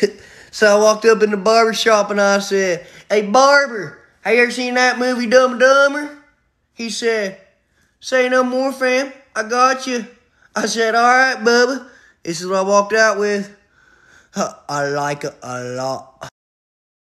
so I walked up in the barber shop and I said, Hey, barber, have you ever seen that movie Dumb and Dumber? He said, Say no more, fam. I got you. I said, All right, Bubba. This is what I walked out with. I like it a lot.